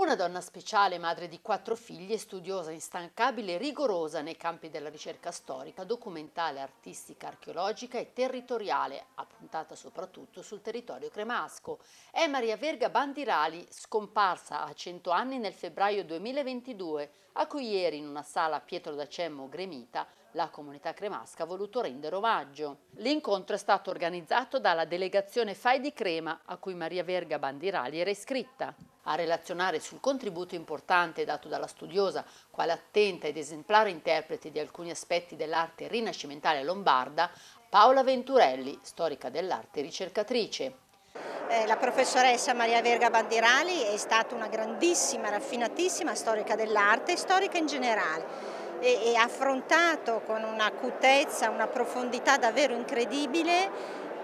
Una donna speciale, madre di quattro figli, studiosa, instancabile e rigorosa nei campi della ricerca storica, documentale, artistica, archeologica e territoriale, appuntata soprattutto sul territorio cremasco. È Maria Verga Bandirali, scomparsa a 100 anni nel febbraio 2022, a cui ieri in una sala Pietro da Cemmo gremita la comunità cremasca ha voluto rendere omaggio. L'incontro è stato organizzato dalla delegazione Fai di Crema, a cui Maria Verga Bandirali era iscritta. A relazionare sul contributo importante dato dalla studiosa, quale attenta ed esemplare interprete di alcuni aspetti dell'arte rinascimentale lombarda, Paola Venturelli, storica dell'arte ricercatrice. Eh, la professoressa Maria Verga Bandirali è stata una grandissima, raffinatissima storica dell'arte e storica in generale e, ha affrontato con un'acutezza, una profondità davvero incredibile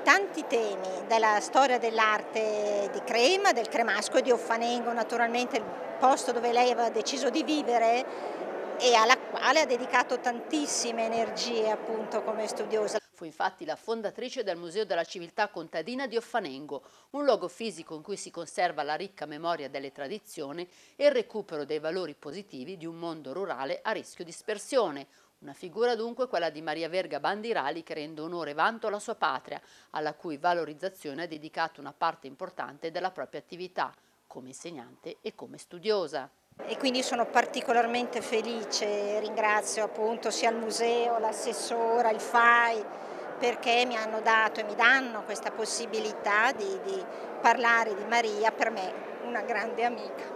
tanti temi della storia dell'arte di Crema, del Cremasco e di Offanengo, naturalmente il posto dove lei aveva deciso di vivere e alla quale ha dedicato tantissime energie appunto come studiosa. Fu infatti la fondatrice del Museo della Civiltà Contadina di Offanengo, un luogo fisico in cui si conserva la ricca memoria delle tradizioni e il recupero dei valori positivi di un mondo rurale a rischio dispersione, una figura dunque quella di Maria Verga Bandirali che rende onore e vanto alla sua patria, alla cui valorizzazione ha dedicato una parte importante della propria attività, come insegnante e come studiosa. E quindi sono particolarmente felice, ringrazio appunto sia il museo, l'assessora, il FAI, perché mi hanno dato e mi danno questa possibilità di, di parlare di Maria, per me una grande amica.